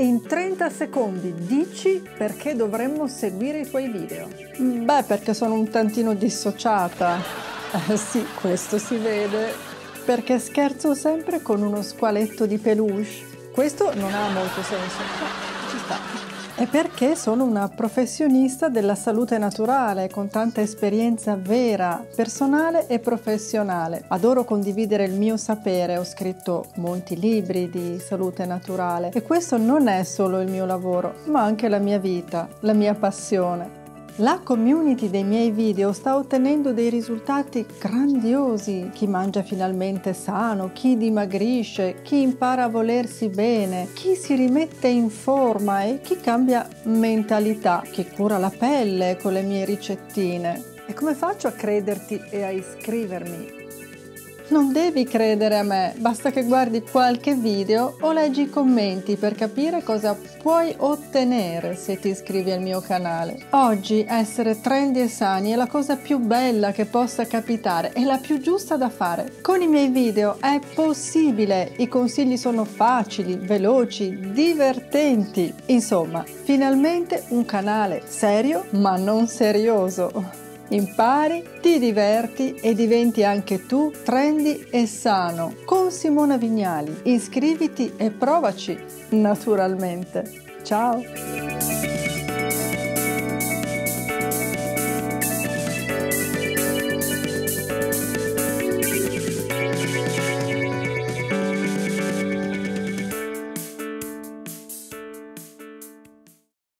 In 30 secondi dici perché dovremmo seguire i tuoi video. Beh, perché sono un tantino dissociata. Eh, sì, questo si vede. Perché scherzo sempre con uno squaletto di peluche. Questo non ha molto senso. Ci sta. È perché sono una professionista della salute naturale con tanta esperienza vera, personale e professionale. Adoro condividere il mio sapere, ho scritto molti libri di salute naturale e questo non è solo il mio lavoro, ma anche la mia vita, la mia passione. La community dei miei video sta ottenendo dei risultati grandiosi. Chi mangia finalmente sano, chi dimagrisce, chi impara a volersi bene, chi si rimette in forma e chi cambia mentalità, chi cura la pelle con le mie ricettine. E come faccio a crederti e a iscrivermi? Non devi credere a me, basta che guardi qualche video o leggi i commenti per capire cosa puoi ottenere se ti iscrivi al mio canale. Oggi essere trendy e sani è la cosa più bella che possa capitare e la più giusta da fare. Con i miei video è possibile, i consigli sono facili, veloci, divertenti. Insomma, finalmente un canale serio ma non serioso. Impari, ti diverti e diventi anche tu trendy e sano con Simona Vignali. Iscriviti e provaci naturalmente. Ciao!